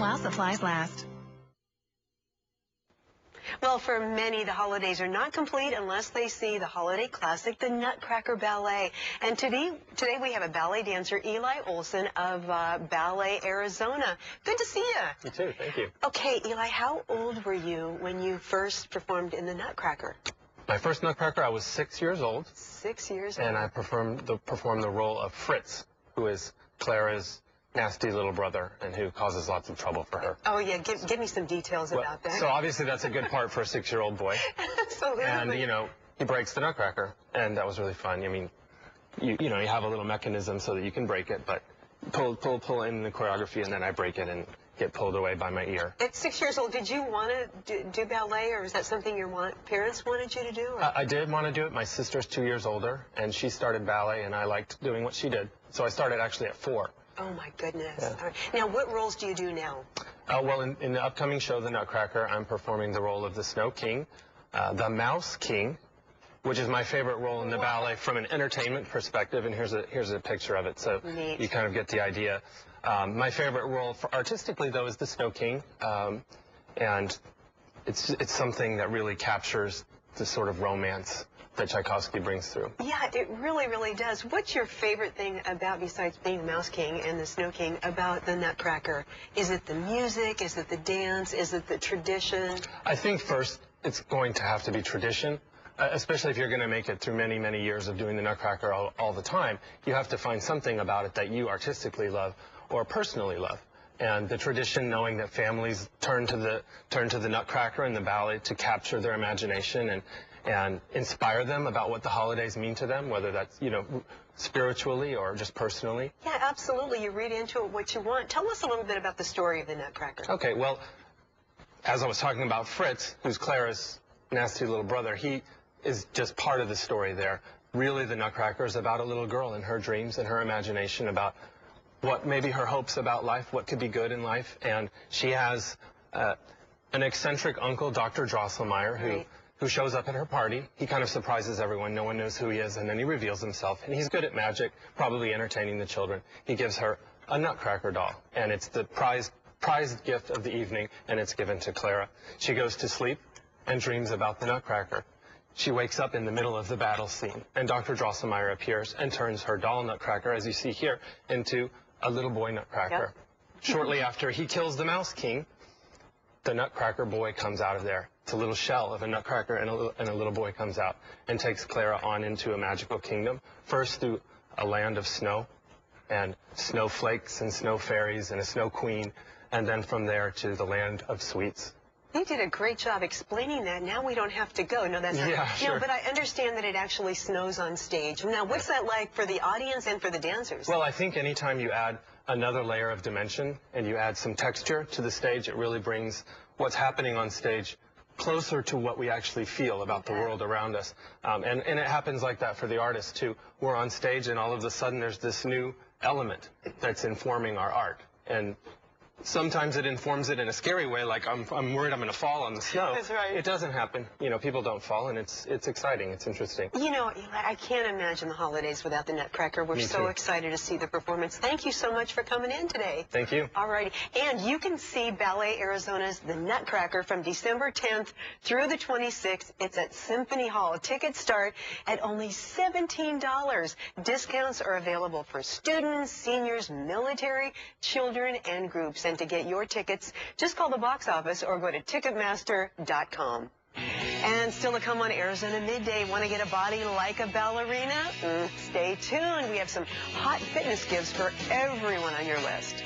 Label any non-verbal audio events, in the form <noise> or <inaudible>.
while supplies last. Well, for many, the holidays are not complete unless they see the holiday classic, the Nutcracker Ballet. And today, today we have a ballet dancer, Elye Olson of uh, Ballet Arizona. Good to see you. You too. Thank you. Okay, Elye, how old were you when you first performed in the Nutcracker? My first Nutcracker, I was six years old. Six years old. And I performed the, performed the role of Fritz, who is Clara's nasty little brother and who causes lots of trouble for her. Oh, yeah. Give, give me some details well, about that. So obviously that's a good part for a six-year-old boy. <laughs> Absolutely. And, you know, he breaks the Nutcracker, and that was really fun. I mean, you, you know, you have a little mechanism so that you can break it, but pull, pull, pull in the choreography, and then I break it and get pulled away by my ear. At six years old, did you want to do, do, ballet, or was that something your want, parents wanted you to do? I, I did want to do it. My sister's two years older, and she started ballet, and I liked doing what she did. So I started actually at four. Oh, my goodness. Yeah. Right. Now, what roles do you do now? Uh, well, in, in, the upcoming show, The Nutcracker, I'm performing the role of the Snow King, uh, the Mouse King, which is my favorite role in the ballet from an entertainment perspective. And here's a here's a picture of it, so Neat. you kind of get the idea. Um, my favorite role, for artistically though, is the Snow King, um, and it's it's something that really captures the sort of romance that Tchaikovsky brings through. Yeah, it really, really does. What's your favorite thing about, besides being the Mouse King and the Snow King, about the Nutcracker? Is it the music? Is it the dance? Is it the tradition? I think first it's going to have to be tradition. Uh, especially if you're going to make it through many, many years of doing the Nutcracker all, all the time, you have to find something about it that you artistically love or personally love and the tradition knowing that families turn to the turn to the nutcracker and the ballet to capture their imagination and and inspire them about what the holidays mean to them, whether that's, you know, spiritually or just personally? Yeah, absolutely. You read into it what you want. Tell us a little bit about the story of the Nutcracker. Okay, well, as I was talking about Fritz, who's Clara's nasty little brother, he is just part of the story there. Really, the Nutcracker is about a little girl and her dreams and her imagination about what maybe her hopes about life, what could be good in life. And she has uh, an eccentric uncle, Dr. Drosselmeyer, who right who shows up at her party. He kind of surprises everyone. No one knows who he is, and then he reveals himself. And he's good at magic, probably entertaining the children. He gives her a nutcracker doll, and it's the prized, prized gift of the evening, and it's given to Clara. She goes to sleep and dreams about the nutcracker. She wakes up in the middle of the battle scene, and Dr. Drosselmeyer appears and turns her doll nutcracker, as you see here, into a little boy nutcracker. Yep. Shortly after he kills the Mouse King, the Nutcracker boy comes out of there. It's a little shell of a Nutcracker, and a, little, and a little boy comes out and takes Clara on into a magical kingdom, first through a land of snow and snowflakes and snow fairies and a snow queen, and then from there to the land of sweets. You did a great job explaining that. Now we don't have to go. No, that's not. Yeah, sure. No, but I understand that it actually snows on stage. Now, what's that like for the audience and for the dancers? Well, I think anytime you add another layer of dimension and you add some texture to the stage, it really brings what's happening on stage closer to what we actually feel about the world around us. Um, and, and it happens like that for the artists too. We're on stage and all of a sudden there's this new element that's informing our art. And sometimes it informs it in a scary way, like I'm, I'm worried I'm going to fall on the snow. That's right. It doesn't happen. You know, people don't fall, and it's it's exciting. It's interesting. You know, I can't imagine the holidays without the Nutcracker. We're Me so too. excited to see the performance. Thank you so much for coming in today. Thank you. All righty. And you can see Ballet Arizona's The Nutcracker from December 10th through the 26th. It's at Symphony Hall. Tickets start at only $17. Discounts are available for students, seniors, military, children, and groups. And to get your tickets, just call the box office or go to Ticketmaster.com. And still to come on Arizona Midday, want to get a body like a ballerina? Mm, stay tuned. We have some hot fitness gifts for everyone on your list.